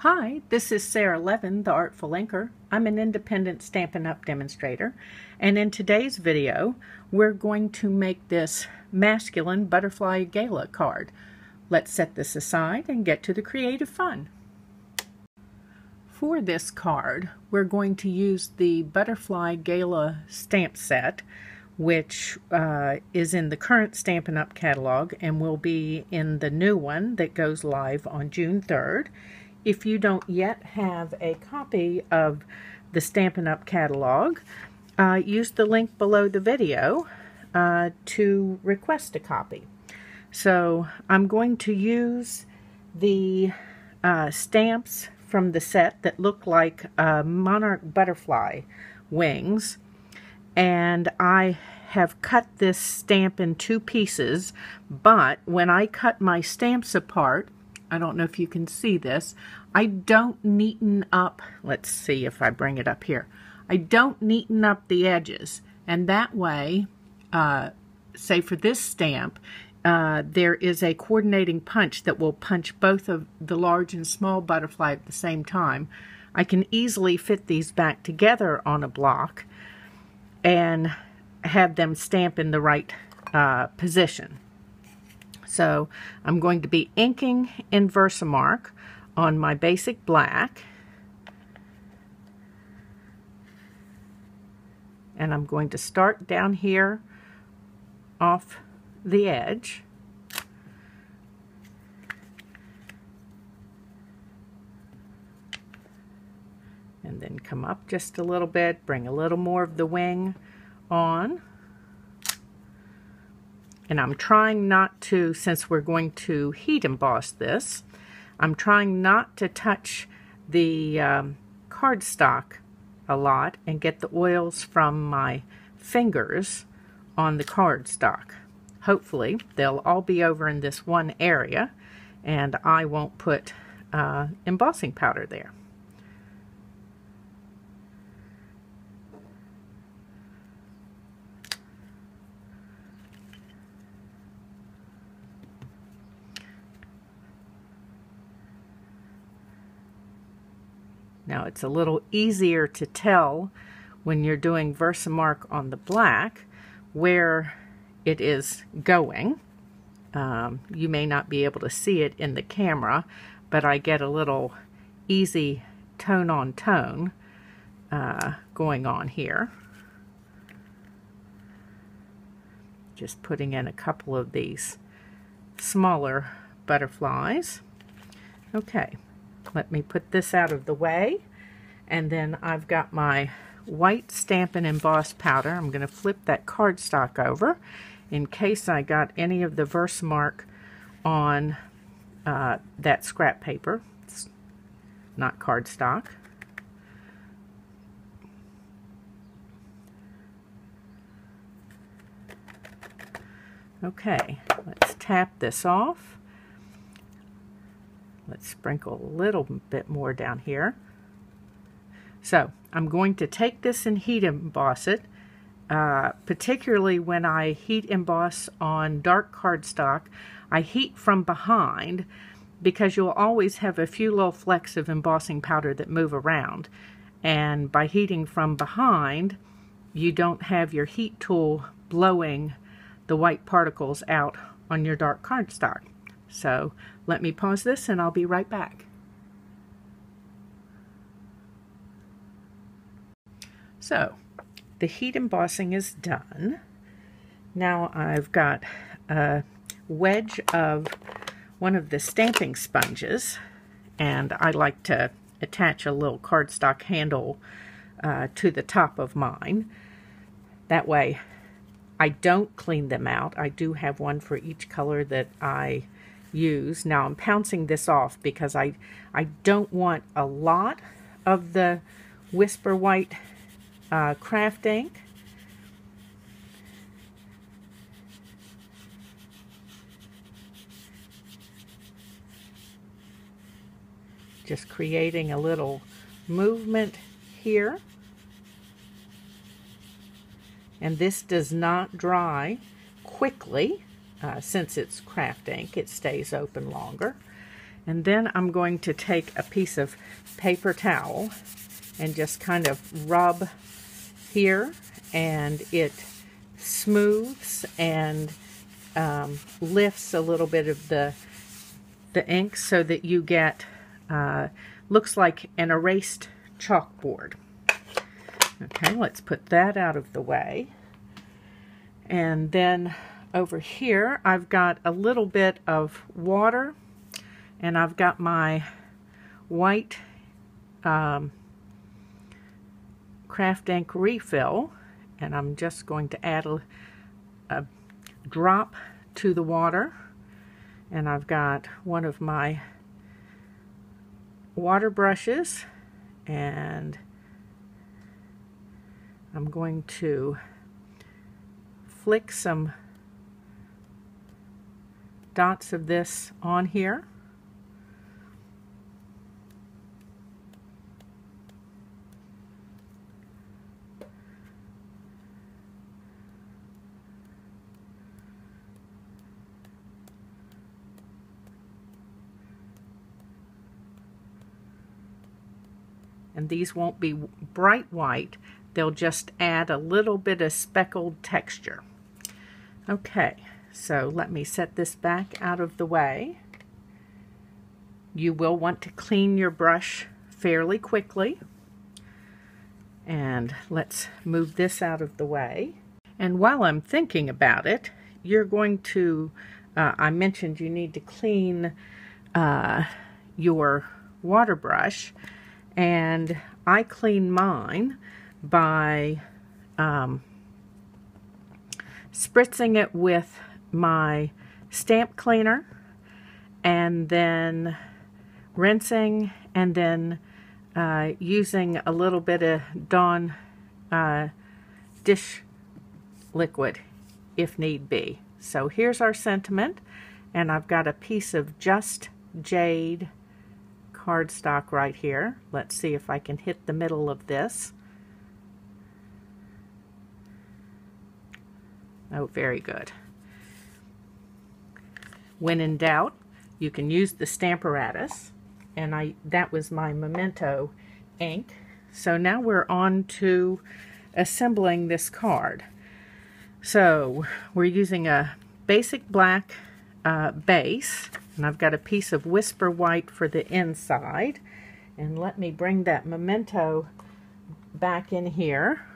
Hi, this is Sara Levin, the Artful Inker. I'm an independent Stampin' Up! demonstrator, and in today's video, we're going to make this masculine butterfly gala card. Let's set this aside and get to the creative fun. For this card, we're going to use the Butterfly Gala stamp set, which uh, is in the current Stampin' Up! catalog and will be in the new one that goes live on June 3rd. If you don't yet have a copy of the Stampin' Up! catalog, uh, use the link below the video uh, to request a copy. So I'm going to use the uh, stamps from the set that look like uh, monarch butterfly wings and I have cut this stamp in two pieces but when I cut my stamps apart I don't know if you can see this. I don't neaten up, let's see if I bring it up here. I don't neaten up the edges. And that way, uh, say for this stamp, uh, there is a coordinating punch that will punch both of the large and small butterfly at the same time. I can easily fit these back together on a block and have them stamp in the right uh, position. So I'm going to be inking in Versamark on my basic black. And I'm going to start down here off the edge. And then come up just a little bit, bring a little more of the wing on. And I'm trying not to, since we're going to heat emboss this, I'm trying not to touch the um, cardstock a lot and get the oils from my fingers on the cardstock. Hopefully, they'll all be over in this one area and I won't put uh, embossing powder there. Now it's a little easier to tell when you're doing Versamark on the black where it is going. Um, you may not be able to see it in the camera, but I get a little easy tone on tone uh, going on here. Just putting in a couple of these smaller butterflies. Okay, let me put this out of the way. And then I've got my white Stampin' Emboss powder. I'm going to flip that cardstock over in case I got any of the Versamark on uh, that scrap paper. It's not cardstock. Okay, let's tap this off. Let's sprinkle a little bit more down here. So I'm going to take this and heat emboss it, uh, particularly when I heat emboss on dark cardstock. I heat from behind because you'll always have a few little flecks of embossing powder that move around. And by heating from behind, you don't have your heat tool blowing the white particles out on your dark cardstock. So let me pause this and I'll be right back. So the heat embossing is done. Now I've got a wedge of one of the stamping sponges and I like to attach a little cardstock handle uh, to the top of mine. That way I don't clean them out. I do have one for each color that I use. Now I'm pouncing this off because I, I don't want a lot of the Whisper White uh, craft ink. Just creating a little movement here. And this does not dry quickly uh, since it's craft ink, it stays open longer. And then I'm going to take a piece of paper towel and just kind of rub here and it smooths and um, lifts a little bit of the the ink so that you get uh, looks like an erased chalkboard. Okay, let's put that out of the way. And then over here, I've got a little bit of water and I've got my white um, craft ink refill and I'm just going to add a, a drop to the water. And I've got one of my water brushes and I'm going to flick some dots of this on here and these won't be bright white. They'll just add a little bit of speckled texture. Okay, so let me set this back out of the way. You will want to clean your brush fairly quickly. And let's move this out of the way. And while I'm thinking about it, you're going to, uh, I mentioned you need to clean uh, your water brush and I clean mine by um, spritzing it with my stamp cleaner and then rinsing and then uh, using a little bit of Dawn uh, dish liquid if need be. So here's our sentiment and I've got a piece of Just Jade cardstock right here. Let's see if I can hit the middle of this. Oh, very good. When in doubt, you can use the Stamparatus, and I that was my Memento ink. So now we're on to assembling this card. So we're using a basic black uh, base and I've got a piece of Whisper White for the inside. And let me bring that memento back in here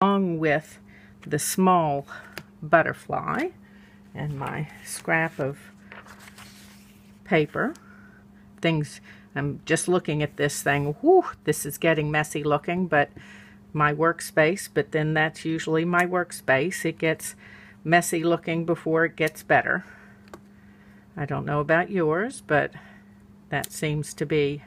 along with the small butterfly and my scrap of paper. Things, I'm just looking at this thing, whew, this is getting messy looking, but my workspace, but then that's usually my workspace. It gets messy looking before it gets better. I don't know about yours, but that seems to be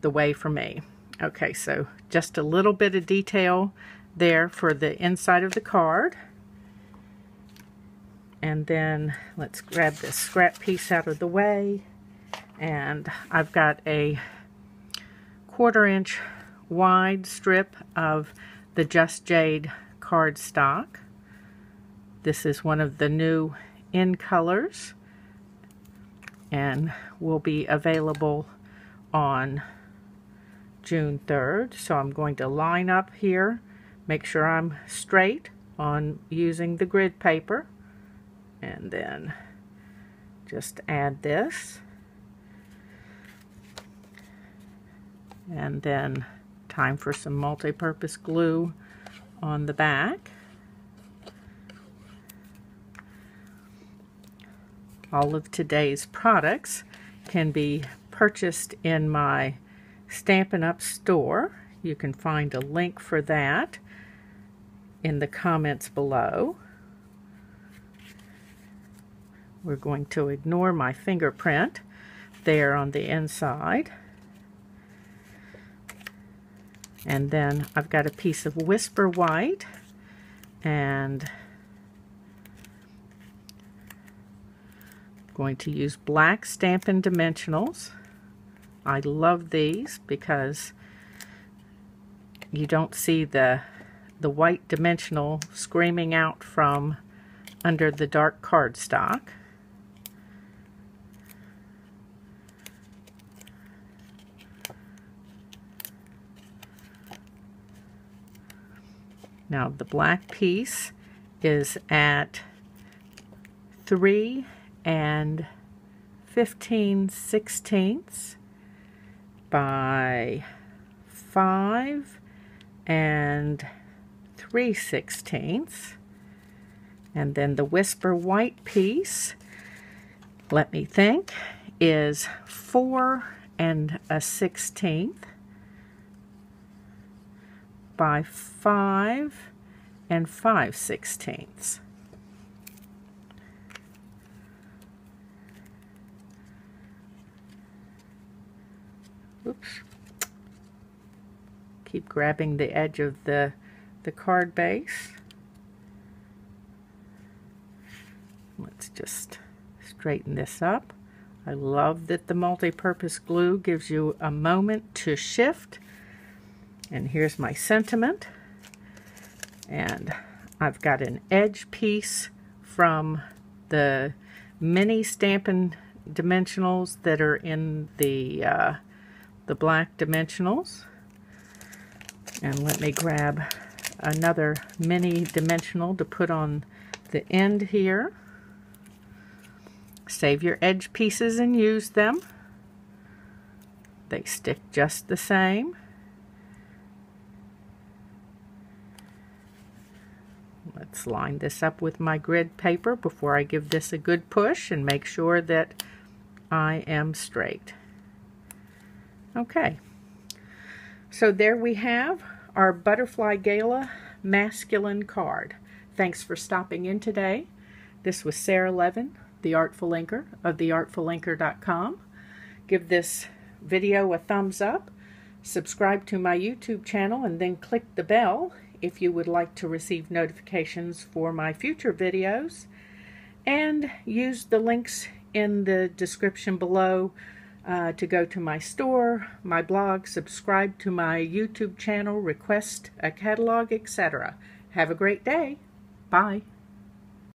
the way for me. Okay, so just a little bit of detail there for the inside of the card. And then let's grab this scrap piece out of the way. And I've got a quarter inch wide strip of the Just Jade cardstock. This is one of the new in colors and will be available on June 3rd. So I'm going to line up here, make sure I'm straight on using the grid paper, and then just add this. And then time for some multi-purpose glue on the back. All of today's products can be purchased in my Stampin' Up! store. You can find a link for that in the comments below. We're going to ignore my fingerprint there on the inside. And then I've got a piece of Whisper White and I'm going to use black Stampin' Dimensionals. I love these because you don't see the the white dimensional screaming out from under the dark cardstock. Now the black piece is at 3 and 15 sixteenths by 5 and 3 sixteenths. And then the Whisper White piece, let me think, is 4 and a sixteenth by 5 and 5 sixteenths. Oops. Keep grabbing the edge of the, the card base. Let's just straighten this up. I love that the multi-purpose glue gives you a moment to shift. And here's my sentiment. And I've got an edge piece from the mini Stampin' Dimensionals that are in the, uh, the black dimensionals. And let me grab another mini dimensional to put on the end here. Save your edge pieces and use them. They stick just the same. Let's line this up with my grid paper before I give this a good push and make sure that I am straight. Okay, so there we have our Butterfly Gala masculine card. Thanks for stopping in today. This was Sara Levin the Artful Inker of theartfulinker.com. Give this video a thumbs up, subscribe to my YouTube channel, and then click the bell if you would like to receive notifications for my future videos. And use the links in the description below uh, to go to my store, my blog, subscribe to my YouTube channel, request a catalog, etc. Have a great day. Bye.